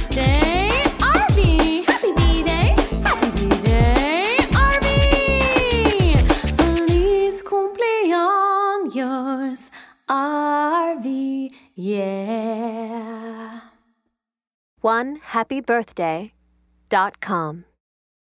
birthday, Arby! Happy birthday, Happy birthday, Arby! Feliz cumpleaños, Arby! Yeah! One happy birthday dot com.